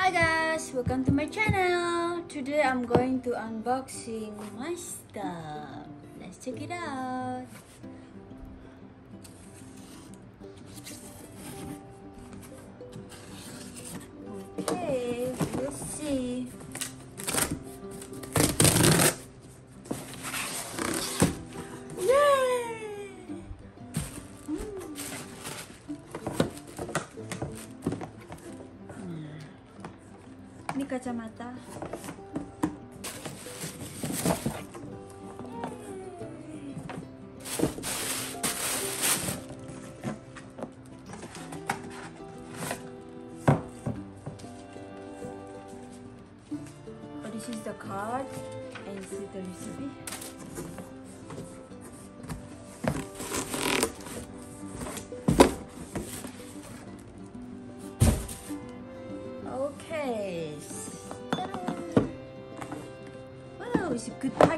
Hi guys, welcome to my channel. Today I'm going to unboxing my stuff. Let's check it out. 일어나자마자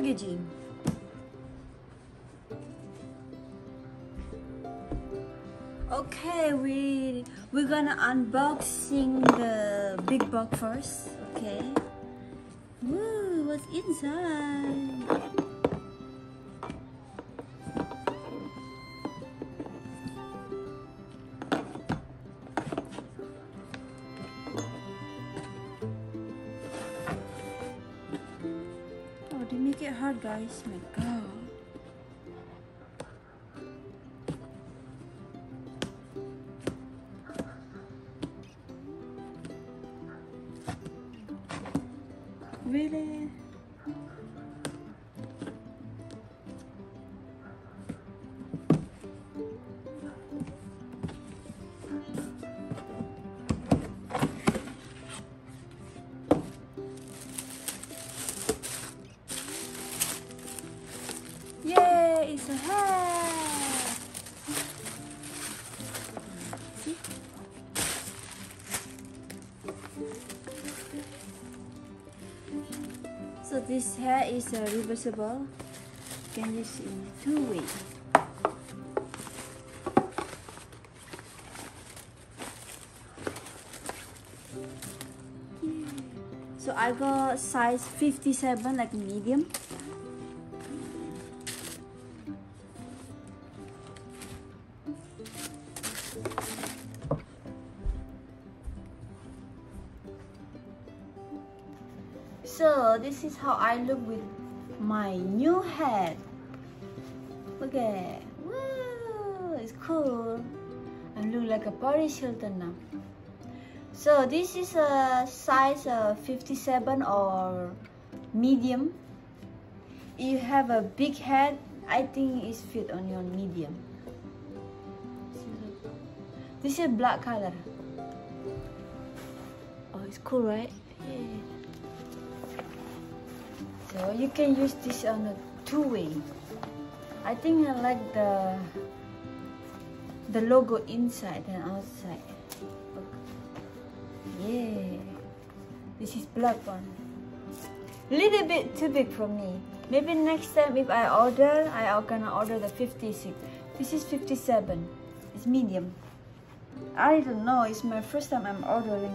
packaging. Okay, we we're gonna unboxing the big box first. Okay. Woo, what's inside? It hard, guys. My God. Really? Yay, it's a hat! See? So this hair is uh, reversible. You can use in two ways. So I got size 57 like medium. So this is how I look with my new hat. Look at Woo, it's cool. I look like a Paris Hilton now. So this is a size of 57 or medium. If you have a big head, I think it's fit on your medium. This is black color. Oh, it's cool, right? Yeah. So you can use this on a two-way. I think I like the the logo inside and outside. Yeah, this is black one. Little bit too big for me. Maybe next time if I order, I am gonna order the 56. This is 57. It's medium. I don't know. It's my first time I'm ordering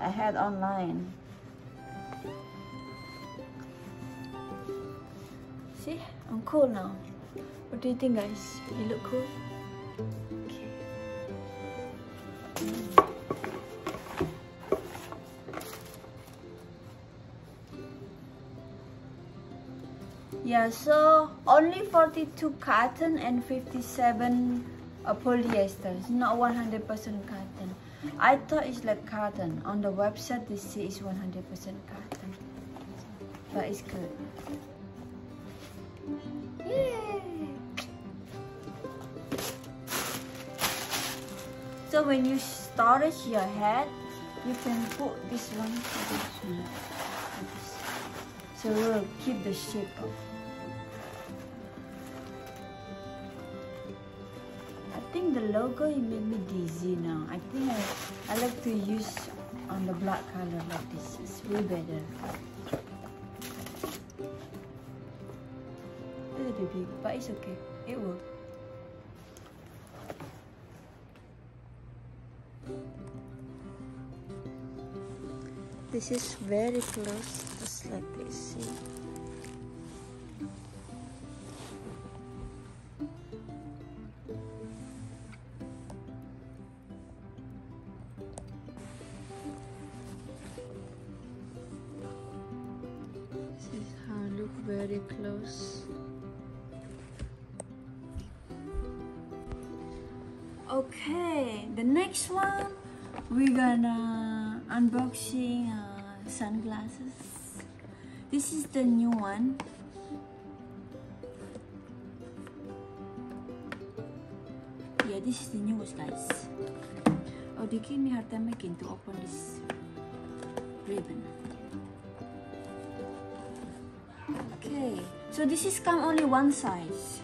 a hat online. See, I'm cool now. What do you think, guys? You look cool? Yeah, so only 42 cotton and 57 uh, polyester. It's not 100% cotton. I thought it's like cotton. On the website, they say it's 100% cotton. But it's good. So when you storage your head, you can put this one this. So it will keep the shape of. I think the logo it made me dizzy now. I think I, I like to use on the black color like this. It's way better. Bit big, but it's okay. It will. this is very close just like this see this is how I look very close okay the next one we're gonna unboxing uh, sunglasses. This is the new one. Yeah this is the newest guys. Oh they gave me hard time making to open this ribbon. Okay so this is come only one size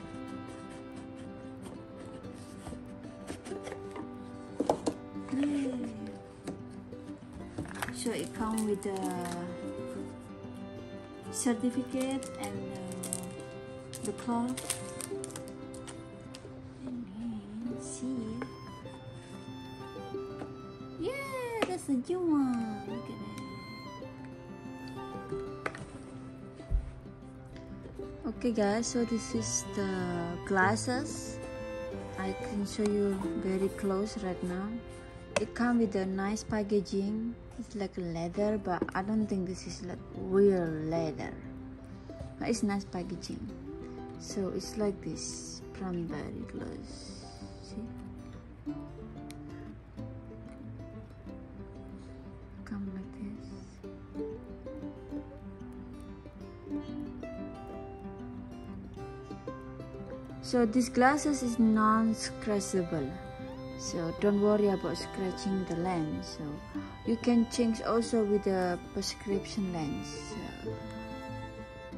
so it comes with a certificate and uh, the cloth. And see. Yeah that's the new one. Look at that. Okay guys so this is the glasses. I can show you very close right now it comes with a nice packaging. It's like leather but i don't think this is like real leather. But it's nice packaging. So it's like this from very close see? Come like this. So this glasses is non-scratchable so don't worry about scratching the lens. So you can change also with the prescription lens. So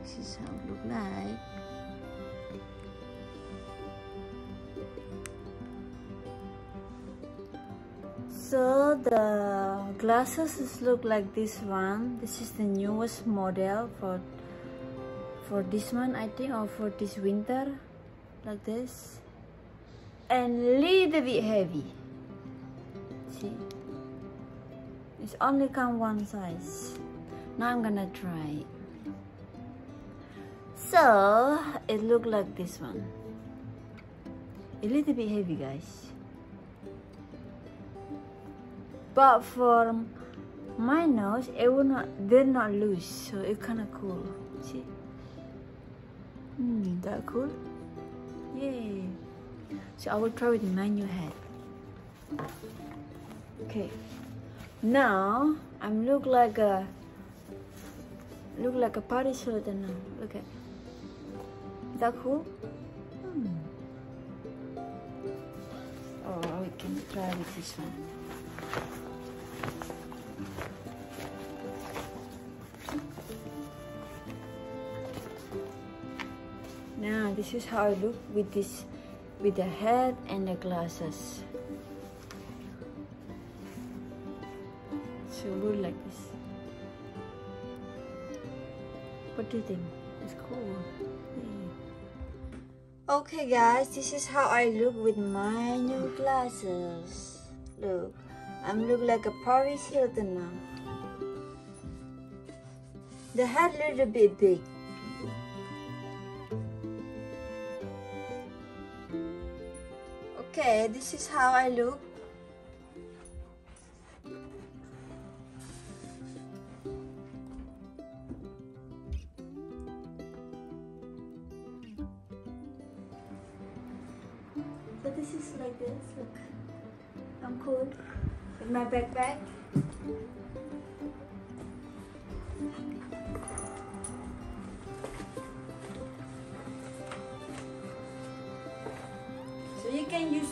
this is how it look like. So the glasses look like this one. This is the newest model for for this one i think or for this winter like this and little bit heavy. See? It's only come one size. Now i'm gonna try. So it look like this one. A little bit heavy guys. But for my nose it will not they're not loose so it's kind of cool. See? Mm, that cool? Yay so I will try with my new head okay. Now I'm look like a look like a party soldier now. Look at. That cool? Hmm. oh we can try with this one. Now this is how I look with this with the head and the glasses. So look like this. What do you think? It's cool. Yeah. Okay guys, this is how I look with my new glasses. Look, I'm look like a Paris Hilton now. The a little bit big. Okay, this is how I look. So this is like this, look. I'm cool with my backpack. Can use